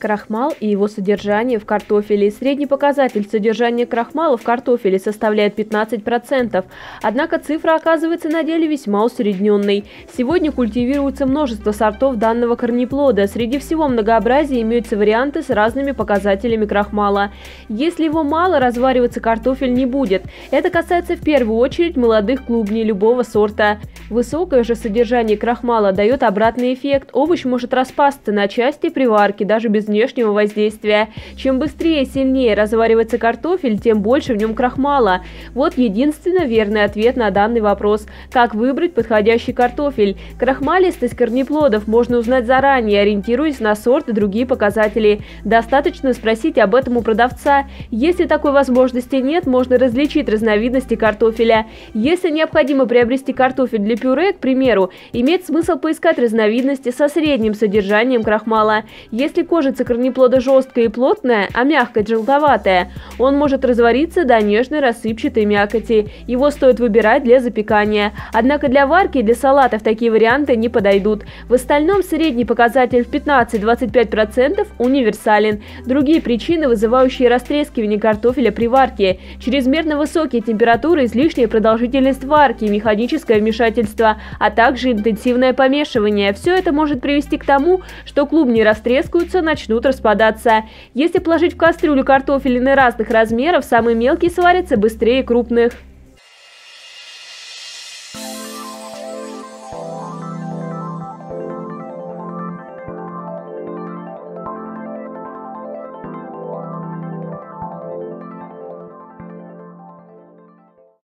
Крахмал и его содержание в картофеле. Средний показатель содержания крахмала в картофеле составляет 15%, однако цифра оказывается на деле весьма усредненной. Сегодня культивируется множество сортов данного корнеплода. Среди всего многообразия имеются варианты с разными показателями крахмала. Если его мало, развариваться картофель не будет. Это касается в первую очередь молодых клубней любого сорта. Высокое же содержание крахмала дает обратный эффект. Овощ может распасться на части при варке, даже без внешнего воздействия. Чем быстрее и сильнее разваривается картофель, тем больше в нем крахмала. Вот единственно верный ответ на данный вопрос. Как выбрать подходящий картофель? Крахмалистость корнеплодов можно узнать заранее, ориентируясь на сорт и другие показатели. Достаточно спросить об этом у продавца. Если такой возможности нет, можно различить разновидности картофеля. Если необходимо приобрести картофель для пюре, к примеру, имеет смысл поискать разновидности со средним содержанием крахмала. Если кожица корнеплода жесткая и плотная, а мягкость желтоватая. Он может развариться до нежной рассыпчатой мякоти. Его стоит выбирать для запекания. Однако для варки и для салатов такие варианты не подойдут. В остальном средний показатель в 15-25% универсален. Другие причины, вызывающие растрескивание картофеля при варке – чрезмерно высокие температуры, излишняя продолжительность варки, механическое вмешательство, а также интенсивное помешивание. Все это может привести к тому, что клубни растрескаются, начнут распадаться. Если положить в кастрюлю картофелины разных размеров, самые мелкие сварятся быстрее крупных.